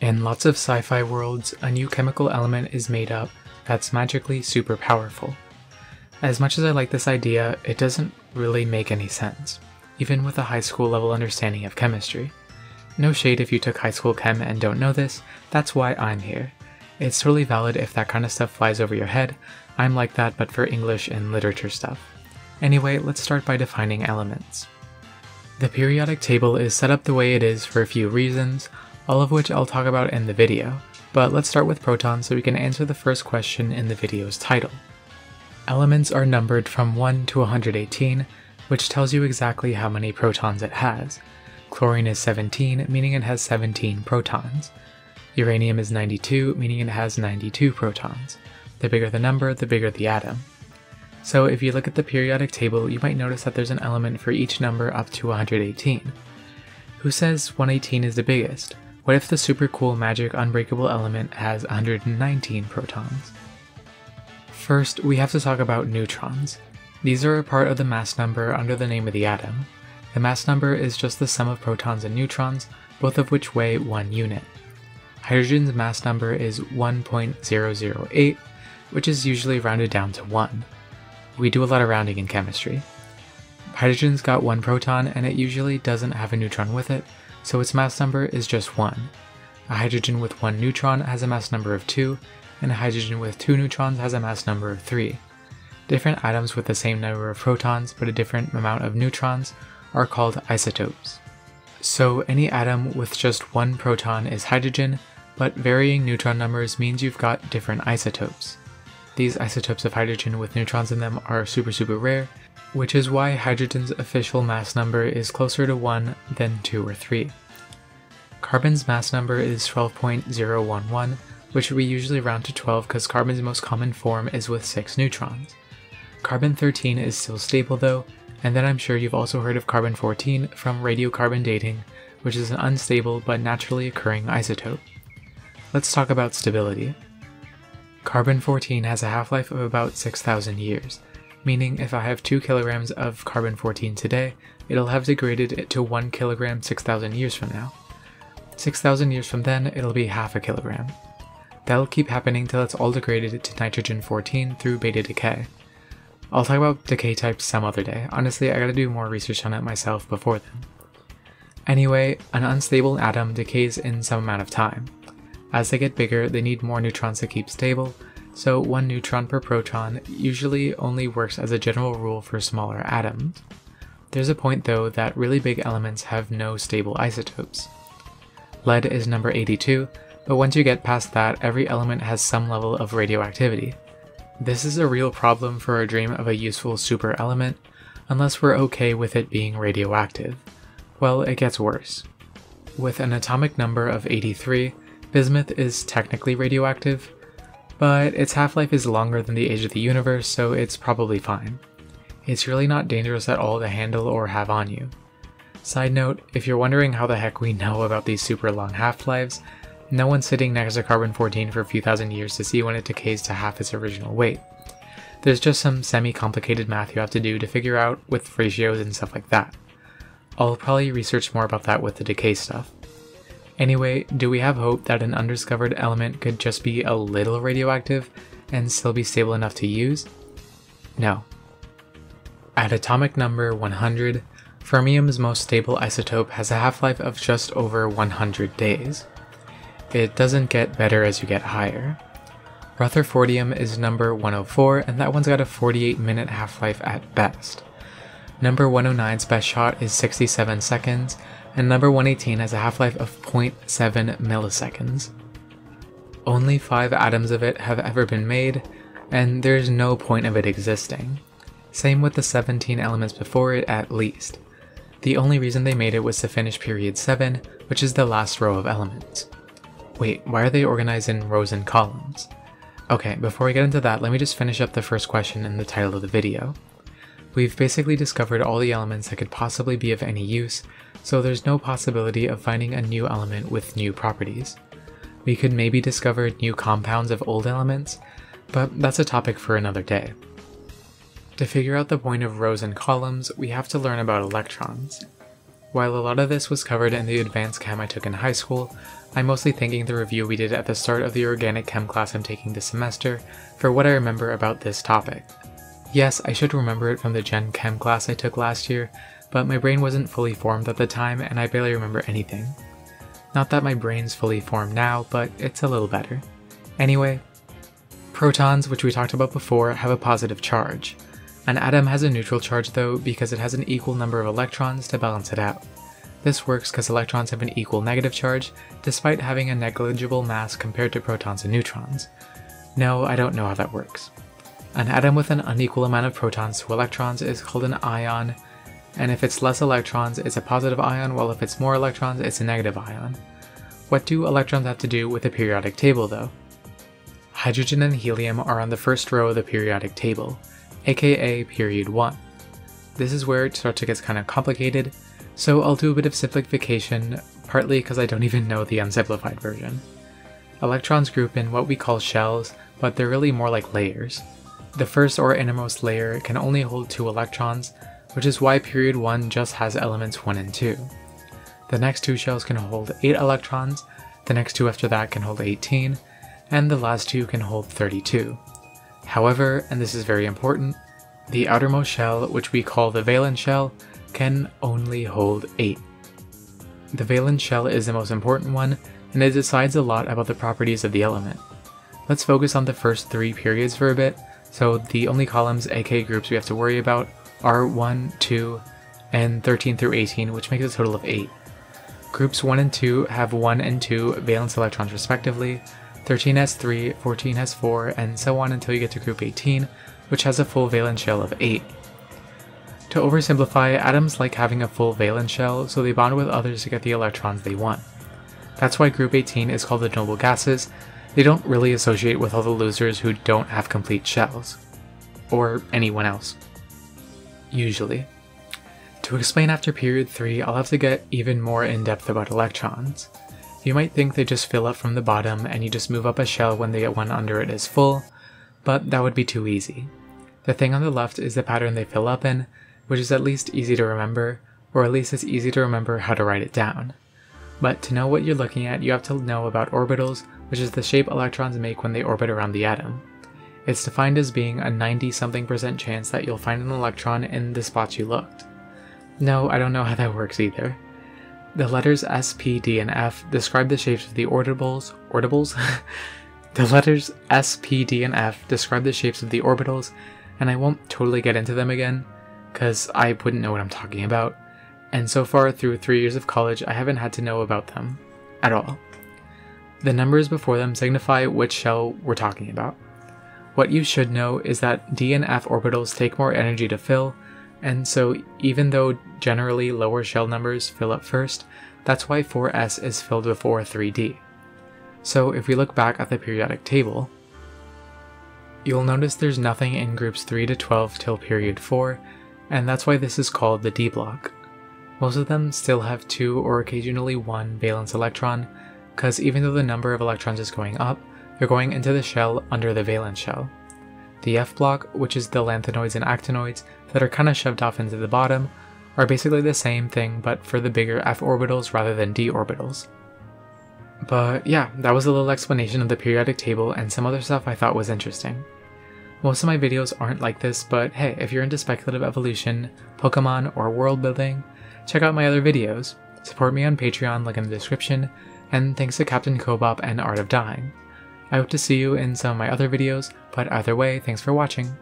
In lots of sci fi worlds, a new chemical element is made up that's magically super powerful. As much as I like this idea, it doesn't really make any sense, even with a high school level understanding of chemistry. No shade if you took high school chem and don't know this, that's why I'm here. It's totally valid if that kind of stuff flies over your head, I'm like that but for English and literature stuff. Anyway, let's start by defining elements. The periodic table is set up the way it is for a few reasons, all of which I'll talk about in the video, but let's start with protons so we can answer the first question in the video's title. Elements are numbered from 1 to 118, which tells you exactly how many protons it has. Chlorine is 17, meaning it has 17 protons. Uranium is 92, meaning it has 92 protons. The bigger the number, the bigger the atom. So if you look at the periodic table, you might notice that there's an element for each number up to 118. Who says 118 is the biggest? What if the super cool magic unbreakable element has 119 protons? First, we have to talk about neutrons. These are a part of the mass number under the name of the atom. The mass number is just the sum of protons and neutrons, both of which weigh 1 unit. Hydrogen's mass number is 1.008, which is usually rounded down to 1. We do a lot of rounding in chemistry. Hydrogen's got one proton and it usually doesn't have a neutron with it, so its mass number is just 1. A hydrogen with one neutron has a mass number of 2, and a hydrogen with two neutrons has a mass number of 3. Different atoms with the same number of protons but a different amount of neutrons are called isotopes. So any atom with just one proton is hydrogen, but varying neutron numbers means you've got different isotopes. These isotopes of hydrogen with neutrons in them are super super rare, which is why hydrogen's official mass number is closer to 1 than 2 or 3. Carbon's mass number is 12.011, which we usually round to 12 because carbon's most common form is with 6 neutrons. Carbon 13 is still stable though, and then I'm sure you've also heard of carbon 14 from radiocarbon dating, which is an unstable but naturally occurring isotope. Let's talk about stability. Carbon 14 has a half-life of about 6,000 years, meaning if I have 2 kilograms of carbon 14 today, it'll have degraded to 1 kilogram 6,000 years from now. 6,000 years from then, it'll be half a kilogram. That'll keep happening till it's all degraded to nitrogen 14 through beta decay. I'll talk about decay types some other day, honestly I gotta do more research on it myself before then. Anyway, an unstable atom decays in some amount of time. As they get bigger, they need more neutrons to keep stable, so one neutron per proton usually only works as a general rule for smaller atoms. There's a point though that really big elements have no stable isotopes. Lead is number 82, but once you get past that, every element has some level of radioactivity. This is a real problem for our dream of a useful super element, unless we're okay with it being radioactive. Well, it gets worse. With an atomic number of 83, bismuth is technically radioactive, but its half-life is longer than the age of the universe, so it's probably fine. It's really not dangerous at all to handle or have on you. Side note, if you're wondering how the heck we know about these super long half-lives, no one's sitting next to carbon-14 for a few thousand years to see when it decays to half its original weight. There's just some semi-complicated math you have to do to figure out with ratios and stuff like that. I'll probably research more about that with the decay stuff. Anyway, do we have hope that an undiscovered element could just be a little radioactive and still be stable enough to use? No. At atomic number 100, fermium's most stable isotope has a half-life of just over 100 days. It doesn't get better as you get higher. Rutherfordium is number 104, and that one's got a 48 minute half-life at best. Number 109's best shot is 67 seconds, and number 118 has a half-life of 0.7 milliseconds. Only 5 atoms of it have ever been made, and there's no point of it existing. Same with the 17 elements before it at least. The only reason they made it was to finish period 7, which is the last row of elements. Wait, why are they organized in rows and columns? Okay, before we get into that, let me just finish up the first question in the title of the video. We've basically discovered all the elements that could possibly be of any use, so there's no possibility of finding a new element with new properties. We could maybe discover new compounds of old elements, but that's a topic for another day. To figure out the point of rows and columns, we have to learn about electrons. While a lot of this was covered in the advanced chem I took in high school, I'm mostly thanking the review we did at the start of the organic chem class I'm taking this semester for what I remember about this topic. Yes, I should remember it from the Gen Chem class I took last year, but my brain wasn't fully formed at the time and I barely remember anything. Not that my brain's fully formed now, but it's a little better. Anyway, protons, which we talked about before, have a positive charge. An atom has a neutral charge though because it has an equal number of electrons to balance it out. This works because electrons have an equal negative charge, despite having a negligible mass compared to protons and neutrons. No, I don't know how that works. An atom with an unequal amount of protons to electrons is called an ion, and if it's less electrons, it's a positive ion, while if it's more electrons, it's a negative ion. What do electrons have to do with the periodic table though? Hydrogen and helium are on the first row of the periodic table, aka period 1. This is where it starts to get kind of complicated, so I'll do a bit of simplification, partly because I don't even know the unsimplified version. Electrons group in what we call shells, but they're really more like layers. The first or innermost layer can only hold 2 electrons, which is why period 1 just has elements 1 and 2. The next two shells can hold 8 electrons, the next two after that can hold 18, and the last two can hold 32. However, and this is very important, the outermost shell, which we call the valence shell, can only hold 8. The valence shell is the most important one, and it decides a lot about the properties of the element. Let's focus on the first three periods for a bit, so the only columns AK groups we have to worry about are 1, 2, and 13 through 18, which makes a total of 8. Groups 1 and 2 have 1 and 2 valence electrons respectively, 13 has 3, 14 has 4, and so on until you get to group 18, which has a full valence shell of 8. To oversimplify, atoms like having a full valence shell, so they bond with others to get the electrons they want. That's why group 18 is called the noble gases, they don't really associate with all the losers who don't have complete shells. Or anyone else. Usually. To explain after period 3, I'll have to get even more in depth about electrons. You might think they just fill up from the bottom and you just move up a shell when the one under it is full, but that would be too easy. The thing on the left is the pattern they fill up in, which is at least easy to remember, or at least it's easy to remember how to write it down. But to know what you're looking at, you have to know about orbitals, which is the shape electrons make when they orbit around the atom. It's defined as being a 90 something percent chance that you'll find an electron in the spots you looked. No, I don't know how that works either. The letters S, P, D, and F describe the shapes of the orbitals. Orbitals? the letters S, P, D, and F describe the shapes of the orbitals, and I won't totally get into them again, because I wouldn't know what I'm talking about. And so far through three years of college, I haven't had to know about them. At all. The numbers before them signify which shell we're talking about. What you should know is that D and F orbitals take more energy to fill, and so even though generally lower shell numbers fill up first, that's why 4s is filled before 3d. So if we look back at the periodic table, you'll notice there's nothing in groups 3 to 12 till period 4, and that's why this is called the d block. Most of them still have 2 or occasionally 1 valence electron, because even though the number of electrons is going up, they're going into the shell under the valence shell. The F block, which is the lanthanoids and actinoids that are kind of shoved off into the bottom, are basically the same thing but for the bigger F orbitals rather than D orbitals. But yeah, that was a little explanation of the periodic table and some other stuff I thought was interesting. Most of my videos aren't like this, but hey, if you're into speculative evolution, Pokemon, or world building, check out my other videos. Support me on Patreon, link in the description, and thanks to Captain Kobop and Art of Dying. I hope to see you in some of my other videos, but either way, thanks for watching.